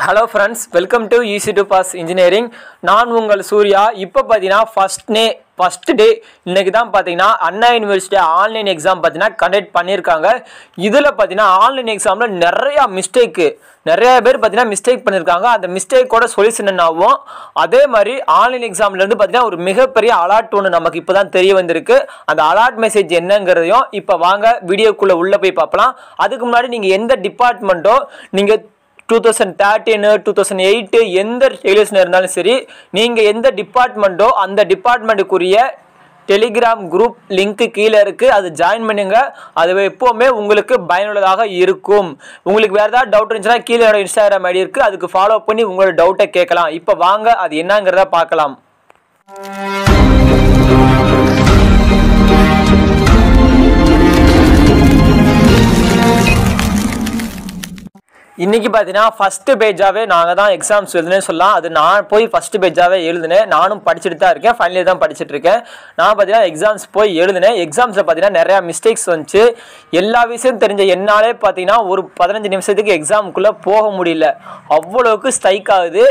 Hello friends welcome to easy to pass engineering நான் உங்கள் சூர்யா. இப்போ பார்த்தீங்கன்னா ஃபஸ்ட் டே ஃபஸ்ட் டே இன்றைக்கி தான் பார்த்தீங்கன்னா அண்ணா யூனிவர்சிட்டி ஆன்லைன் எக்ஸாம் பார்த்தீங்கன்னா கண்டக்ட் பண்ணியிருக்காங்க. இதில் பார்த்தீங்கன்னா ஆன்லைன் எக்ஸாமில் நிறையா மிஸ்டேக்கு நிறையா பேர் பார்த்தீங்கன்னா மிஸ்டேக் பண்ணியிருக்காங்க. அந்த மிஸ்டேக்கோட சொல்யூஷன் என்ன ஆகும் அதே மாதிரி ஆன்லைன் எக்ஸாம்லேருந்து பார்த்தீங்கன்னா ஒரு மிகப்பெரிய அலாட் ஒன்று நமக்கு இப்போ தான் தெரிய வந்திருக்கு. அந்த அலாட் மெசேஜ் என்னங்கிறதையும் இப்போ வாங்க வீடியோக்குள்ளே உள்ளே போய் பார்க்கலாம் அதுக்கு முன்னாடி நீங்கள் எந்த டிபார்ட்மெண்ட்டோ நீங்கள் two thousand thirteen two thousand eight எந்த டெலிவிஷன் இருந்தாலும் சரி நீங்கள் எந்த டிபார்ட்மெண்ட்டோ அந்த டிபார்ட்மெண்ட்டுக்குரிய டெலிகிராம் குரூப் லிங்க்கு கீழே இருக்குது அது ஜாயின் பண்ணுங்க. அது எப்போவுமே உங்களுக்கு பயனுள்ளதாக இருக்கும். உங்களுக்கு வேறு ஏதாவது டவுட் இருந்துச்சுன்னா கீழே இன்ஸ்டாகிராம் ஐடி இருக்குது அதுக்கு ஃபாலோ பண்ணி உங்களோட டவுட்டை கேட்கலாம். இப்போ வாங்க அது என்னங்கிறத பார்க்கலாம். இன்னைக்கு பார்த்தீங்கன்னா ஃபஸ்ட்டு பேஜாகவே நாங்கள் தான் எக்ஸாம்ஸ் எழுதுனேன்னு சொல்லலாம். அது நான் போய் ஃபஸ்ட்டு பேஜாகவே எழுதுனேன். நானும் படிச்சுட்டு தான் இருக்கேன். ஃபைனல் தான் படிச்சுட்டு இருக்கேன். நான் பார்த்தீங்கன்னா எக்ஸாம்ஸ் போய் எழுதினேன். எக்ஸாம்ஸில் பார்த்தீங்கன்னா நிறையா மிஸ்டேக்ஸ் வந்துச்சு. எல்லா விஷயம் தெரிஞ்ச என்னாலே பார்த்தீங்கன்னா ஒரு பதினஞ்சு நிமிஷத்துக்கு எக்ஸாமுக்குள்ளே போக முடியல. அவ்வளோவுக்கு ஸ்ட்ரைக் ஆகுது.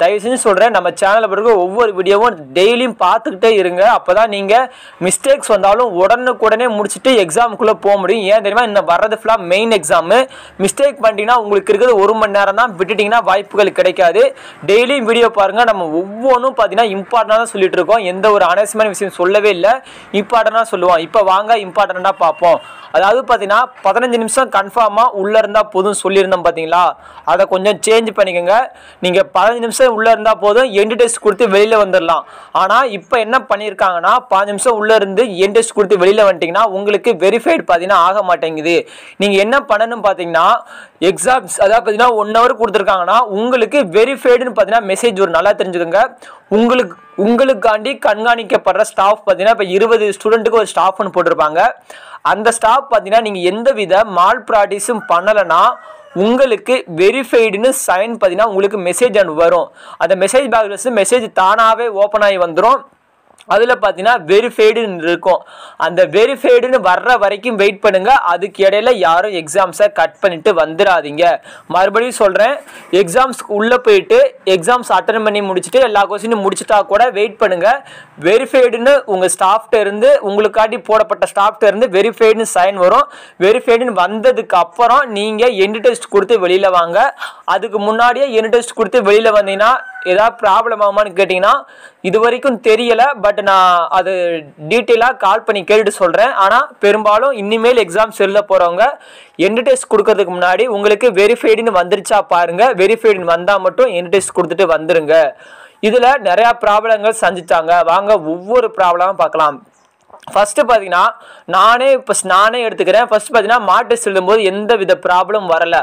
தயவு செஞ்சு சொல்கிறேன் நம்ம சேனலில் பிறகு ஒவ்வொரு வீடியோவும் டெய்லியும் பார்த்துக்கிட்டே இருங்க. அப்போ தான் நீங்கள் மிஸ்டேக்ஸ் வந்தாலும் உடனுக்குடனே முடிச்சுட்டு எக்ஸாமுக்குள்ளே போக முடியும். ஏன் தெரியுமா? இன்னும் வர்றது ஃபுல்லாக மெயின் எக்ஸாமு மிஸ்டேக் பண்ணிட்டீங்கன்னா உங்களுக்கு இருக்கிறது ஒரு மணி நேரம் தான். விட்டுட்டிங்கன்னா வாய்ப்புகள் கிடைக்காது. டெய்லியும் வீடியோ பாருங்கள் நம்ம ஒவ்வொன்றும் பார்த்தீங்கன்னா இம்பார்ட்டண்டாக தான் சொல்லிட்டு இருக்கோம். எந்த ஒரு அனவசியமான விஷயம் சொல்லவே இல்லை. இம்பார்ட்டண்டாக சொல்லுவோம். இப்போ வாங்க இம்பார்ட்டண்ட்டாக பார்ப்போம். அதாவது பார்த்தீங்கன்னா பதினஞ்சு நிமிஷம் கன்ஃபார்மாக உள்ளே இருந்தால் போதும் சொல்லியிருந்தோம் பார்த்தீங்களா? அதை கொஞ்சம் சேஞ்ச் பண்ணிக்கோங்க. நீங்கள் பதினஞ்சு நிமிஷம் உள்ளே இருந்தால் போதும் எண்டு டெஸ்ட் கொடுத்து வெளியில் வந்துடலாம் ஆனால் இப்போ என்ன பண்ணியிருக்காங்கன்னா பதினஞ்சு நிமிஷம் உள்ளே இருந்து எண்ட் டெஸ்ட் கொடுத்து வெளியில் வந்துட்டிங்கன்னா உங்களுக்கு வெரிஃபைடு பார்த்தீங்கன்னா ஆக மாட்டேங்குது. நீங்கள் என்ன பண்ணணும் பார்த்தீங்கன்னா எக்ஸாம்ஸ் அதாவது பார்த்தீங்கன்னா ஒன் ஹவர் கொடுத்துருக்காங்கன்னா உங்களுக்கு வெரிஃபைடுன்னு பார்த்தீங்கன்னா மெசேஜ் ஒரு நல்லா தெரிஞ்சுக்கோங்க. உங்களுக்கு உங்களுக்காண்டி கண்காணிக்கப்படுற ஸ்டாஃப் பார்த்தீங்கன்னா இப்போ இருபது ஸ்டூடெண்ட்டுக்கு ஒரு ஸ்டாஃப்னு போட்டிருப்பாங்க. அந்த ஸ்டாஃப் பார்த்தீங்கன்னா நீங்கள் எந்த வித மால் ப்ராக்டிஸும் பண்ணலைன்னா உங்களுக்கு வெரிஃபைடுன்னு சைன் பார்த்தீங்கன்னா உங்களுக்கு மெசேஜ் அனு வரும். அந்த மெசேஜ் பாக்ஸில் மெசேஜ் தானாகவே ஓப்பன் ஆகி வந்துடும் அதில் பார்த்தீங்கன்னா வெரிஃபைடுன்னு இருக்கும். அந்த வெரிஃபைடுன்னு வர்ற வரைக்கும் வெயிட் பண்ணுங்கள் அதுக்கு இடையில யாரும் எக்ஸாம்ஸை கட் பண்ணிவிட்டு வந்துடாதீங்க மறுபடியும் சொல்கிறேன் எக்ஸாம்ஸ்க்கு உள்ளே போயிட்டு எக்ஸாம்ஸ் அட்டன் பண்ணி முடிச்சுட்டு எல்லா கொஸ்டினும் முடிச்சுட்டா கூட வெயிட் பண்ணுங்கள் வெரிஃபைடுன்னு உங்கள் ஸ்டாஃப்ட்ட இருந்து உங்களுக்காட்டி போடப்பட்ட ஸ்டாஃப்ட்ட இருந்து வெரிஃபைடுன்னு சைன் வரும். வெரிஃபைடுன்னு வந்ததுக்கு அப்புறம் நீங்கள் எண்டு டெஸ்ட் கொடுத்து வெளியில் வாங்க. அதுக்கு முன்னாடியே எண்டு டெஸ்ட் கொடுத்து வெளியில் வந்தீங்கன்னா ஏதாவது ப்ராப்ளம் ஆகுமான்னு கேட்டிங்கன்னா இது வரைக்கும் தெரியலை பட் நான் அது டீட்டெயிலாக கால் பண்ணி கேட்டுட்டு சொல்கிறேன் ஆனால் பெரும்பாலும் இனிமேல் எக்ஸாம்ஸ் எழுத போகிறவங்க எண்டு டெஸ்ட் கொடுக்கறதுக்கு முன்னாடி உங்களுக்கு வெரிஃபைடுன்னு வந்துருச்சா பாருங்கள் வெரிஃபைடுன்னு வந்தால் மட்டும் எண்டு டெஸ்ட் கொடுத்துட்டு வந்துருங்க. இதில் நிறையா ப்ராப்ளங்கள் சந்திச்சாங்க. வாங்க ஒவ்வொரு ப்ராப்ளமும் பார்க்கலாம். ஃபஸ்ட்டு பார்த்தீங்கன்னா நானே இப்போ நானே எடுத்துக்கிறேன். ஃபஸ்ட்டு பார்த்தீங்கன்னா மார்க் டெஸ்ட் எழுதும்போது எந்த வித ப்ராப்ளம் வரல.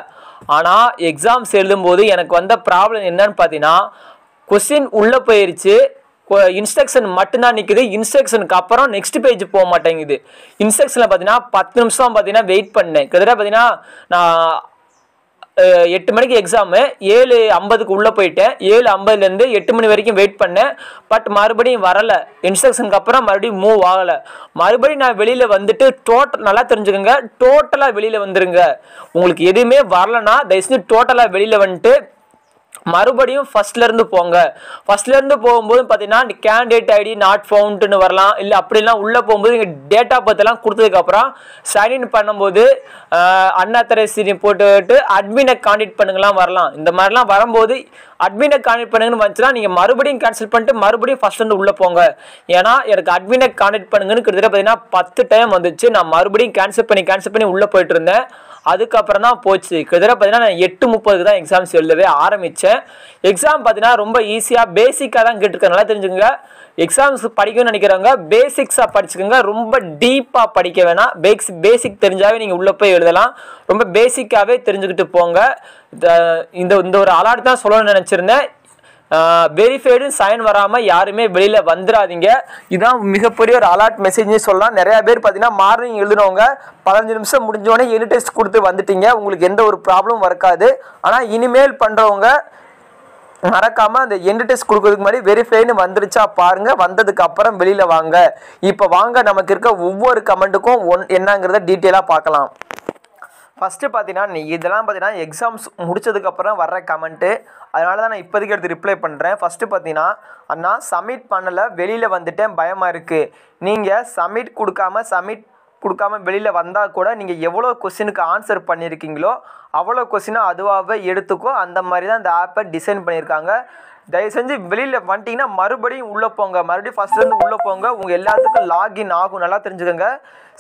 ஆனால் எக்ஸாம்ஸ் எழுதும்போது எனக்கு வந்த ப்ராப்ளம் என்னன்னு பார்த்தீங்கன்னா கொஸ்டின் உள்ளே போயிடுச்சு இன்ஸ்ட்ரக்ஷன் மட்டும்தான் நிற்குது இன்ஸ்ட்ரக்ஷனுக்கு அப்புறம் நெக்ஸ்ட் பேஜ் போக மாட்டேங்குது. இன்ஸ்ட்ரக்ஷனில் பார்த்தீங்கன்னா பத்து நிமிஷம் பார்த்தீங்கன்னா வெயிட் பண்ணேன். கிட்டத்தட்ட பார்த்தீங்கன்னா நான் எட்டு மணிக்கு எக்ஸாமு ஏழு ஐம்பதுக்கு உள்ளே போயிட்டேன். ஏழு ஐம்பதுலேருந்து எட்டு மணி வரைக்கும் வெயிட் பண்ணேன். பட் மறுபடியும் வரலை. இன்ஸ்ட்ரக்ஷனுக்கு அப்புறம் மறுபடியும் மூவ் ஆகலை. மறுபடியும் நான் வெளியில் வந்துட்டு டோட்டல் நல்லா தெரிஞ்சுக்கோங்க. டோட்டலாக வெளியில் வந்துருங்க. உங்களுக்கு எதுவுமே வரலன்னா தயவுசெஞ்சு டோட்டலாக வெளியில் வந்துட்டு மறுபடியும் ஃபர்ஸ்ட்லருந்து போங்க. ஃபஸ்ட்லேருந்து போகும்போது பார்த்தீங்கன்னா கேண்டிடேட் ஐடி நாட் ஃபவுண்ட்னு வரலாம். இல்லை அப்படிலாம் உள்ளே போகும்போது நீங்கள் டேட்டா பர்த்லாம் கொடுத்ததுக்கப்புறம் சைன்இன் பண்ணும்போது அண்ணாத்தரசி போட்டுட்டு அட்மினை கான்டெக்ட் பண்ணுங்கலாம் வரலாம். இந்த மாதிரிலாம் வரும்போது அட்மினை கான்டெக்ட் பண்ணுங்கன்னு வந்துச்சுன்னா நீங்கள் மறுபடியும் கேன்சல் பண்ணிட்டு மறுபடியும் ஃபஸ்ட்லேருந்து உள்ளே போங்க. ஏன்னா எனக்கு அட்மினை கான்டெக்ட் பண்ணுங்கன்னு கிட்டத்தட்ட பார்த்தீங்கன்னா பத்து டைம் வந்துச்சு. நான் மறுபடியும் கேன்சல் பண்ணி கேன்சல் பண்ணி உள்ளே போயிட்டு இருந்தேன். அதுக்கப்புறம் தான் போச்சு. கிட்டத்தட்ட பார்த்தீங்கன்னா நான் எட்டு முப்பதுக்கு தான் எக்ஸாம்ஸ் எழுதவே ஆரம்பித்தேன் எக்ஸாம் பார்த்தீங்கன்னா ரொம்ப ஈஸியாக பேசிக்காக தான் கேட்டிருக்கேன் நல்லா தெரிஞ்சுக்கோங்க. எக்ஸாம்ஸ் படிக்கணும்னு நினைக்கிறவங்க பேசிக்ஸாக படிச்சுக்கோங்க. ரொம்ப டீப்பாக படிக்க வேணாம். பேக்ஸ் பேசிக் தெரிஞ்சாவே நீங்கள் உள்ளே போய் எழுதலாம். ரொம்ப பேசிக்காகவே தெரிஞ்சுக்கிட்டு போங்க. இந்த- இந்த இந்த ஒரு அலாட் தான் சொல்லணும்னு நினச்சிருந்தேன். வெரிஃபைடு சைன் வராமல் யாருமே வெளியில் வந்துடாதீங்க இதுதான் மிகப்பெரிய ஒரு அலாட் மெசேஜ்னு சொல்லலாம். நிறையா பேர் பார்த்தீங்கன்னா மார்னிங் எழுதுனவங்க பதினஞ்சு நிமிஷம் முடிஞ்சோடனே எனி டெஸ்ட் கொடுத்து வந்துட்டீங்க. உங்களுக்கு எந்த ஒரு ப்ராப்ளமும் இருக்காது ஆனால் இனிமேல் பண்ணுறவங்க மறக்காமல் அந்த எண்டு டெஸ்ட் கொடுக்கறதுக்கு முன்னாடி வெரிஃபைன்னு வந்துருச்சா பாருங்கள் வந்ததுக்கு அப்புறம் வெளியில் வாங்க. இப்போ வாங்க நமக்கு இருக்க ஒவ்வொரு கமெண்ட்டுக்கும் ஒன் என்னங்கிறத டீட்டெயிலாக பார்க்கலாம். ஃபஸ்ட்டு பார்த்தீங்கன்னா நீ இதெல்லாம் பார்த்தீங்கன்னா எக்ஸாம்ஸ் முடிச்சதுக்கப்புறம் வர்ற கமெண்ட்டு அதனால தான் நான் இப்போதைக்கு எடுத்து ரிப்ளை பண்ணுறேன் ஃபஸ்ட்டு பார்த்தீங்கன்னா அண்ணா சப்மிட் பண்ணலை வெளியில் வந்துட்டேன் பயமாக இருக்குது நீங்கள் சப்மிட் கொடுக்காம சப்மிட் கொடுக்காம வெளியில் வந்தால் கூட நீங்கள் எவ்வளோ கொஸ்டினுக்கு ஆன்சர் பண்ணியிருக்கீங்களோ அவ்வளோ கொஸ்டினை அதுவாகவே எடுத்துக்கோ. அந்த மாதிரி தான் இந்த ஆப்பை டிசைன் பண்ணியிருக்காங்க. தயவு செஞ்சு வெளியில் வந்துட்டிங்கன்னா மறுபடியும் உள்ளே போங்க. மறுபடியும் ஃபஸ்ட்லேருந்து உள்ளே போங்க. உங்கள் எல்லாத்துக்கும் லாகின் ஆகும். நல்லா தெரிஞ்சுக்கோங்க.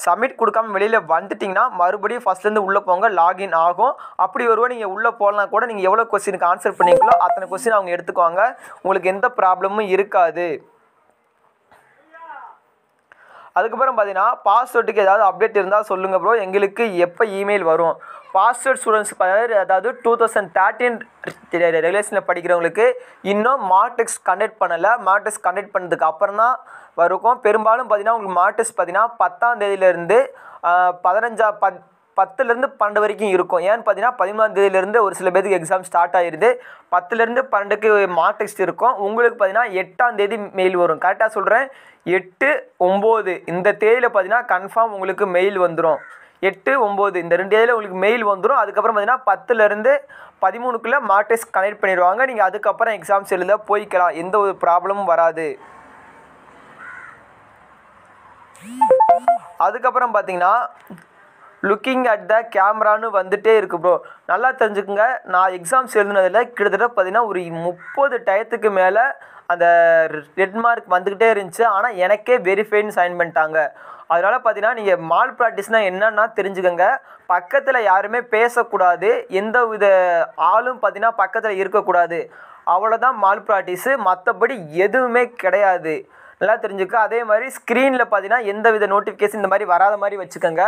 சப்மிட் கொடுக்காம வெளியில் வந்துட்டிங்கன்னா மறுபடியும் ஃபஸ்ட்லேருந்து உள்ளே போங்க. லாகின் ஆகும். அப்படி ஒருவா நீங்கள் உள்ளே போகலாம் கூட நீங்கள் எவ்வளோ கொஸ்டினுக்கு ஆன்சர் பண்ணீங்களோ அத்தனை கொஸ்டின் அவங்க எடுத்துக்குவாங்க. உங்களுக்கு எந்த ப்ராப்ளமும் இருக்காது. அதுக்கப்புறம் பார்த்தீங்கன்னா பாஸ்வேர்டுக்கு ஏதாவது அப்டேட் இருந்தால் சொல்லுங்கள் ப்ரோ எங்களுக்கு எப்போ இமெயில் வரும்? பாஸ்டர் ஸ்டூடெண்ட்ஸ் அதாவது டூ தௌசண்ட் தேர்ட்டீன் ரெகுலேஷனில் படிக்கிறவங்களுக்கு இன்னும் மார்க் டெஸ்ட் கண்டக்ட் பண்ணலை. மார்க் டெஸ்ட் கண்டக்ட் பண்ணதுக்கு அப்புறம் தான் வருக்கும் பெரும்பாலும் பார்த்தீங்கன்னா உங்களுக்கு மார்டெக்ஸ் டெஸ்ட் பார்த்தீங்கன்னா பத்தாம் தேதியிலேருந்து பதினஞ்சா பத் பத்துலேருந்து பன்னெண்டு வரைக்கும் இருக்கும். ஏன்னு பார்த்தீங்கன்னா பதிமூணாம் தேதியிலேருந்து ஒரு சில பேருக்கு எக்ஸாம் ஸ்டார்ட் ஆயிடுது பத்துலேருந்து பன்னெண்டுக்கு மார்க் டெஸ்ட் இருக்கும். உங்களுக்கு பார்த்தீங்கன்னா எட்டாம் தேதி மெயில் வரும். கரெக்டாக சொல்கிறேன் எட்டு ஒம்பது இந்த தேதியில் பார்த்தீங்கன்னா கன்ஃபார்ம் உங்களுக்கு மெயில் வந்துடும் எட்டு ஒம்பது இந்த ரெண்டு இதில் உங்களுக்கு மெயில் வந்துடும் அதுக்கப்புறம் பார்த்தீங்கன்னா பத்துலேருந்து பதிமூணுக்குள்ளே மார்க் டெஸ்ட் கனெக்ட் பண்ணிடுவாங்க. நீங்கள் அதுக்கப்புறம் எக்ஸாம்ஸ் எழுத போய்க்கலாம். எந்த ஒரு ப்ராப்ளமும் வராது. அதுக்கப்புறம் பார்த்தீங்கன்னா லுக்கிங் அட் த கேமரான்னு வந்துகிட்டே இருக்கு ப்ரோ நல்லா தெரிஞ்சுக்குங்க. நான் எக்ஸாம்ஸ் எழுதுனதில் கிட்டத்தட்ட பார்த்தீங்கன்னா ஒரு முப்பது டயத்துக்கு மேலே அந்த ரெட் மார்க் வந்துக்கிட்டே இருந்துச்சு. ஆனால் எனக்கே வெரிஃபைன்னு சைன் பண்ணிட்டாங்க. அதனால் பார்த்தீங்கன்னா நீங்கள் மால் ப்ராக்டிஸ்னால் என்னன்னா தெரிஞ்சுக்கோங்க. பக்கத்தில் யாருமே பேசக்கூடாது. எந்த வித ஆளும் பார்த்தீங்கன்னா பக்கத்தில் இருக்கக்கூடாது. அவ்வளோதான் மால் ப்ராக்டிஸு மற்றபடி எதுவுமே கிடையாது. நல்லா தெரிஞ்சுக்க. அதே மாதிரி ஸ்க்ரீனில் பார்த்தீங்கன்னா எந்த வித நோட்டிஃபிகேஷன் இந்த மாதிரி வராத மாதிரி வச்சுக்கோங்க.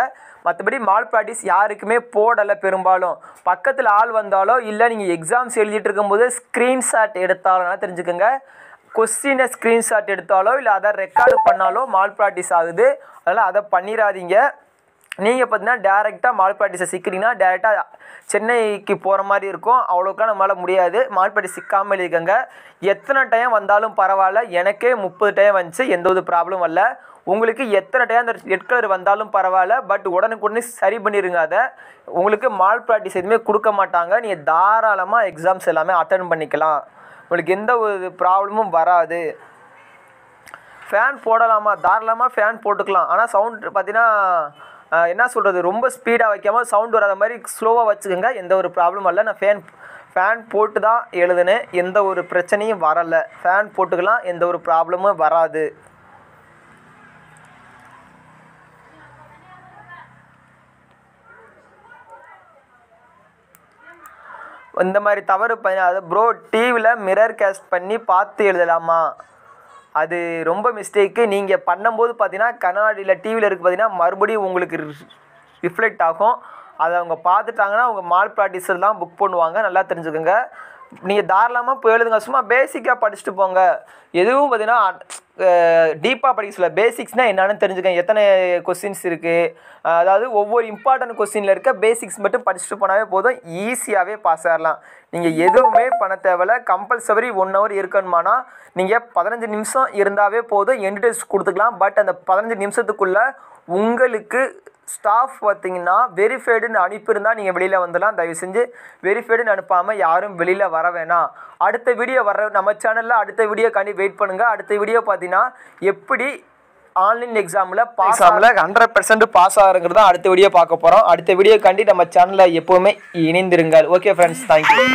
மற்றபடி மால் ப்ராக்டிஸ் யாருக்குமே போடலை பெரும்பாலும். பக்கத்தில் ஆள் வந்தாலோ இல்லை நீங்கள் எக்ஸாம்ஸ் எழுதிட்டு இருக்கும்போது ஸ்க்ரீன்ஷாட் எடுத்தாலும் தெரிஞ்சுக்கோங்க. கொஸ்டினை ஸ்க்ரீன்ஷாட் எடுத்தாலோ இல்லை அதை ரெக்கார்டு பண்ணாலோ மால் ப்ராக்டிஸ் ஆகுது. அதனால் அதை பண்ணிடாதீங்க நீங்கள் பார்த்தீங்கன்னா டேரெக்டாக மால் ப்ராக்டிஸை சிக்கிறீங்கன்னா டேரெக்டாக சென்னைக்கு போகிற மாதிரி இருக்கும். அவ்வளோக்கா நம்மளால் முடியாது. மால் ப்ராக்டிஸ் சிக்காமல் இருக்கங்க எத்தனை டைம் வந்தாலும் பரவாயில்ல. எனக்கே முப்பது டைம் வந்துச்சு. எந்த ஒரு ப்ராப்ளம் வரல உங்களுக்கு எத்தனை டைம் அந்த ரெட் கலர் வந்தாலும் பரவாயில்ல. பட் உடனுக்குடனே சரி பண்ணிடுங்க அதை. உங்களுக்கு மால் ப்ராக்டிஸ் எதுவுமே கொடுக்க மாட்டாங்க. நீங்கள் தாராளமாக எக்ஸாம்ஸ் எல்லாமே அட்டன் பண்ணிக்கலாம். உங்களுக்கு எந்த ஒரு ப்ராப்ளமும் வராது. ஃபேன் போடலாமா? தாராளமாக ஃபேன் போட்டுக்கலாம். ஆனால் சவுண்ட் பார்த்தீங்கன்னா என்ன சொல்கிறது ரொம்ப ஸ்பீடாக வைக்காமல் சவுண்ட் வராத மாதிரி ஸ்லோவாக வச்சுக்கோங்க. எந்த ஒரு ப்ராப்ளமும் இல்லை நான் ஃபேன் ஃபேன் போட்டு தான் எழுதுனேன். எந்த ஒரு பிரச்சனையும் வரலை. ஃபேன் போட்டுக்கலாம். எந்த ஒரு ப்ராப்ளமும் வராது. இந்த மாதிரி தவறு பண்ணி அது ப்ரோ டிவியில் மிரர் கேஸ்ட் பண்ணி பார்த்து எழுதலாமா? அது ரொம்ப மிஸ்டேக்கு நீங்கள் பண்ணும்போது பார்த்தீங்கன்னா கண்ணாடியில் டிவியில் இருக்குது பார்த்தீங்கன்னா மறுபடியும் உங்களுக்கு ரிஃப்ளெக்ட் ஆகும். அதை அவங்க பார்த்துட்டாங்கன்னா அவங்க மால் ப்ராக்டிஸர் தான் புக் பண்ணுவாங்க. நல்லா தெரிஞ்சுக்கோங்க. நீங்கள் தாராளமாக போய் எழுதுங்க. சும்மா பேசிக்காக படிச்சுட்டு போங்க. எதுவும் பார்த்தீங்கன்னா டீப்பாக படிக்க சொல்ல பேசிக்ஸ்னால் என்னென்னு தெரிஞ்சுக்கேன் எத்தனை கொஸ்டின்ஸ் இருக்குது அதாவது ஒவ்வொரு இம்பார்ட்டன்ட் கொஸ்டினில் இருக்க பேசிக்ஸ் மட்டும் படிச்சுட்டு போனாவே போதும். ஈஸியாகவே பாஸ் ஆகலாம் நீங்கள் எதுவுமே பண்ண தேவையில்ல. கம்பல்சரி ஒன் ஹவர் இருக்கணுமானா நீங்கள் பதினஞ்சு நிமிஷம் இருந்தாவே போதும். எண்ட் கொடுத்துக்கலாம். பட் அந்த பதினஞ்சு நிமிஷத்துக்குள்ளே உங்களுக்கு ஸ்டாஃப் பார்த்தீங்கன்னா வெரிஃபைடுன்னு அனுப்பியிருந்தால் நீங்கள் வெளியில் வந்துடலாம். தயவு செஞ்சு வெரிஃபைடுன்னு அனுப்பாமல் யாரும் வெளியில் வர வேணாம். அடுத்த வீடியோ வர நம்ம சேனலில் அடுத்த வீடியோக்காண்டி வெயிட் பண்ணுங்கள் அடுத்த வீடியோ பார்த்தீங்கன்னா எப்படி ஆன்லைன் எக்ஸாமில் பாஸ் ஆகல ஹண்ட்ரட் பர்சன்ட் பாஸ் ஆகுங்கிறது தான் அடுத்த வீடியோ பார்க்க போகிறோம் அடுத்த வீடியோக்காண்டி நம்ம சேனலில் எப்போவுமே இணைந்திருங்கள். Okay friends thank you